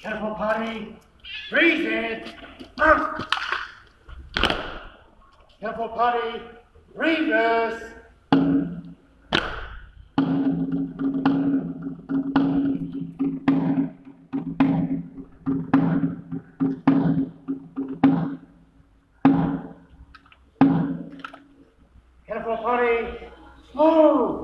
Careful, Potty. Freeze it. Careful, Potty. Reverse. Careful, Potty. Slow.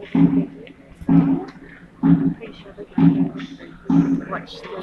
Pretty sure the watch the